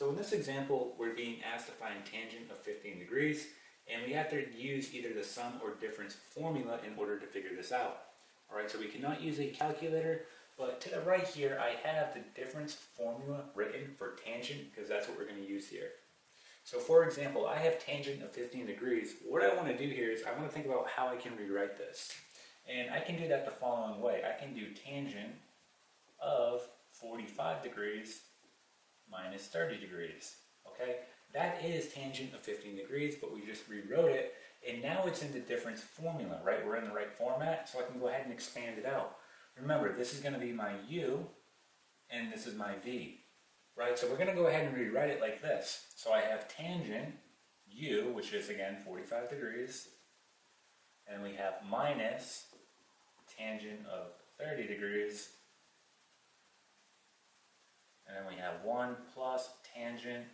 So in this example, we're being asked to find tangent of 15 degrees, and we have to use either the sum or difference formula in order to figure this out. All right, so we cannot use a calculator, but to the right here, I have the difference formula written for tangent, because that's what we're gonna use here. So for example, I have tangent of 15 degrees. What I wanna do here is I wanna think about how I can rewrite this. And I can do that the following way. I can do tangent of 45 degrees minus 30 degrees, okay? That is tangent of 15 degrees, but we just rewrote it, and now it's in the difference formula, right? We're in the right format, so I can go ahead and expand it out. Remember, this is gonna be my u, and this is my v, right? So we're gonna go ahead and rewrite it like this. So I have tangent u, which is again 45 degrees, and we have minus tangent of 30 degrees, and then we have 1 plus tangent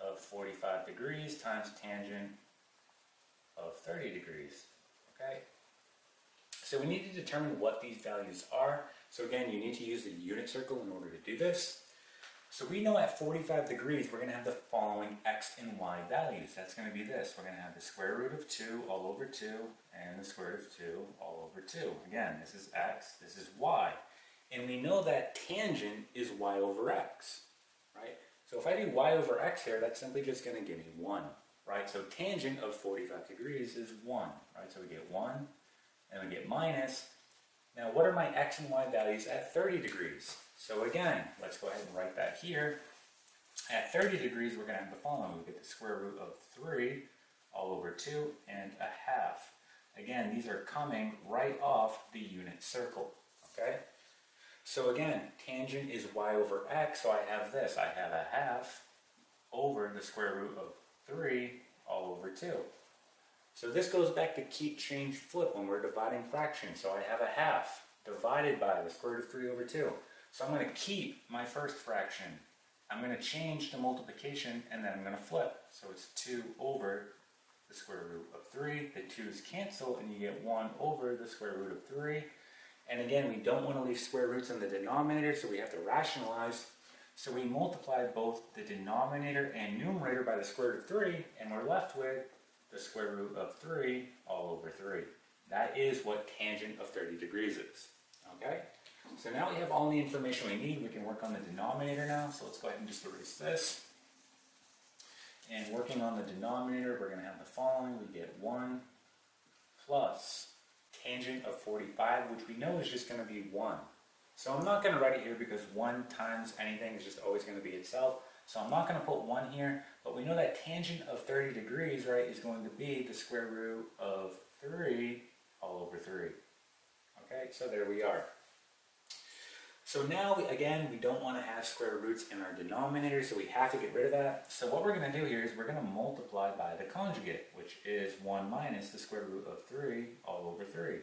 of 45 degrees times tangent of 30 degrees. Okay? So we need to determine what these values are. So again, you need to use the unit circle in order to do this. So we know at 45 degrees, we're going to have the following x and y values. That's going to be this. We're going to have the square root of 2 all over 2 and the square root of 2 all over 2. Again, this is x, this is y. And we know that tangent is y over x, right? So if I do y over x here, that's simply just going to give me 1, right? So tangent of 45 degrees is 1, right? So we get 1, and we get minus. Now what are my x and y values at 30 degrees? So again, let's go ahead and write that here. At 30 degrees, we're going to have the following. We get the square root of 3 all over 2 and a half. Again, these are coming right off the unit circle, okay? So again, tangent is y over x, so I have this. I have a half over the square root of 3 all over 2. So this goes back to keep, change, flip when we're dividing fractions. So I have a half divided by the square root of 3 over 2. So I'm going to keep my first fraction. I'm going to change to multiplication and then I'm going to flip. So it's 2 over the square root of 3. The 2's cancel and you get 1 over the square root of 3. And again, we don't want to leave square roots in the denominator, so we have to rationalize. So we multiply both the denominator and numerator by the square root of 3, and we're left with the square root of 3 all over 3. That is what tangent of 30 degrees is. Okay? So now we have all the information we need. We can work on the denominator now. So let's go ahead and just erase this. And working on the denominator, we're going to have the following. We get 1 plus tangent of 45, which we know is just going to be 1. So I'm not going to write it here because 1 times anything is just always going to be itself. So I'm not going to put 1 here, but we know that tangent of 30 degrees, right, is going to be the square root of 3 all over 3. Okay, so there we are. So now, we, again, we don't want to have square roots in our denominator, so we have to get rid of that. So what we're going to do here is we're going to multiply by the conjugate, which is 1 minus the square root of 3 all 3.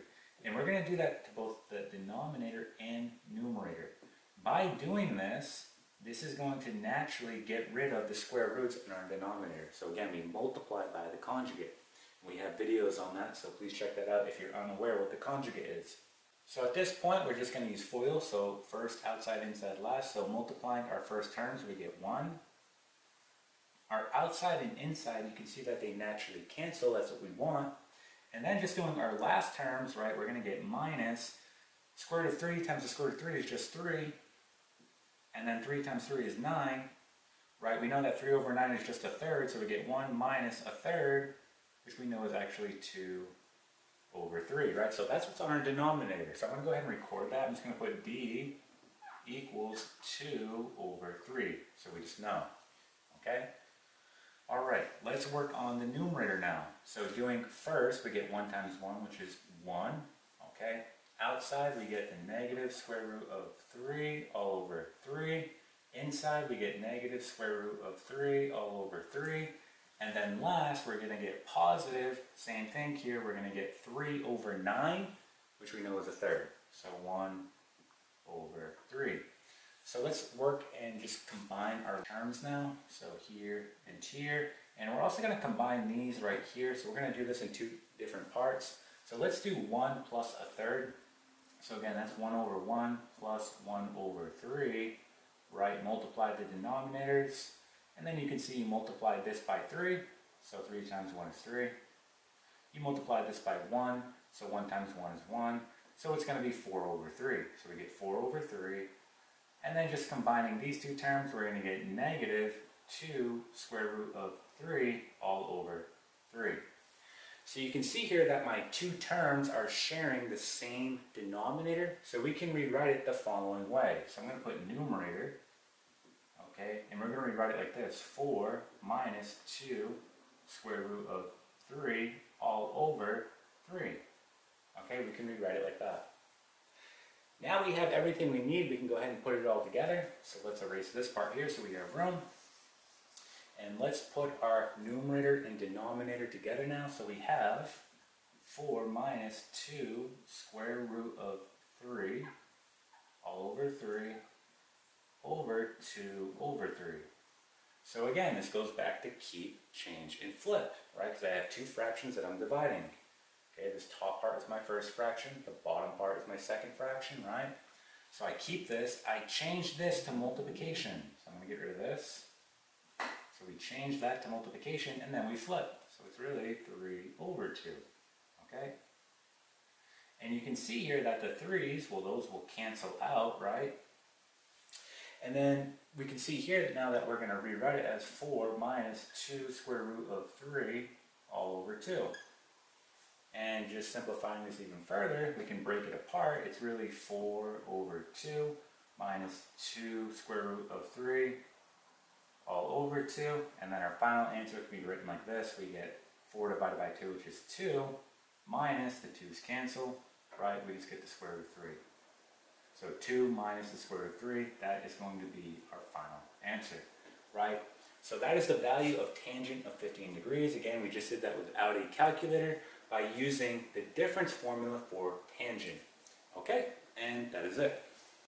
And we're going to do that to both the denominator and numerator. By doing this, this is going to naturally get rid of the square roots in our denominator. So again, we multiply by the conjugate. We have videos on that, so please check that out if you're unaware what the conjugate is. So at this point, we're just going to use FOIL. So first, outside, inside, last. So multiplying our first terms, we get 1. Our outside and inside, you can see that they naturally cancel. That's what we want. And then just doing our last terms, right, we're going to get minus square root of 3 times the square root of 3 is just 3. And then 3 times 3 is 9. Right, we know that 3 over 9 is just a third, so we get 1 minus a third, which we know is actually 2 over 3, right? So that's what's on our denominator. So I'm going to go ahead and record that. I'm just going to put d equals 2 over 3. So we just know, let's work on the numerator now. So doing first, we get 1 times 1, which is 1, okay? Outside, we get the negative square root of 3 all over 3. Inside, we get negative square root of 3 all over 3. And then last, we're going to get positive, same thing here, we're going to get 3 over 9, which we know is a third. So 1 over 3. So let's work and just combine our terms now. So here and here. And we're also going to combine these right here. So we're going to do this in two different parts. So let's do 1 plus a third. So again, that's 1 over 1 plus 1 over 3 right? Multiply the denominators, and then you can see you multiply this by 3, so 3 times 1 is 3. You multiply this by 1, so 1 times 1 is 1, so it's going to be 4 over 3. So we get 4 over 3, and then just combining these two terms, we're going to get negative 2 square root of 3 all over 3. So you can see here that my two terms are sharing the same denominator, so we can rewrite it the following way. So I'm going to put numerator, okay, and we're going to rewrite it like this, 4 minus 2 square root of 3 all over 3. Okay, we can rewrite it like that. Now we have everything we need, we can go ahead and put it all together. So let's erase this part here so we have room. And let's put our numerator and denominator together now. So we have 4 minus 2 square root of 3 all over 3 over 2 over 3. So again, this goes back to keep, change, and flip, right? Because I have two fractions that I'm dividing. Okay, this top part is my first fraction, the bottom part is my second fraction, right? So I keep this, I change this to multiplication. So I'm to get rid of this. So we change that to multiplication and then we flip. So it's really 3 over 2. Okay? And you can see here that the 3's, well those will cancel out, right? And then we can see here that now that we're going to rewrite it as 4 minus 2 square root of 3 all over 2. And just simplifying this even further, we can break it apart. It's really 4 over 2 minus 2 square root of 3 all over 2, and then our final answer can be written like this. We get 4 divided by 2, which is 2, minus the 2's cancel, right? We just get the square root of 3. So 2 minus the square root of 3, that is going to be our final answer, right? So that is the value of tangent of 15 degrees. Again, we just did that without a calculator by using the difference formula for tangent. Okay, and that is it.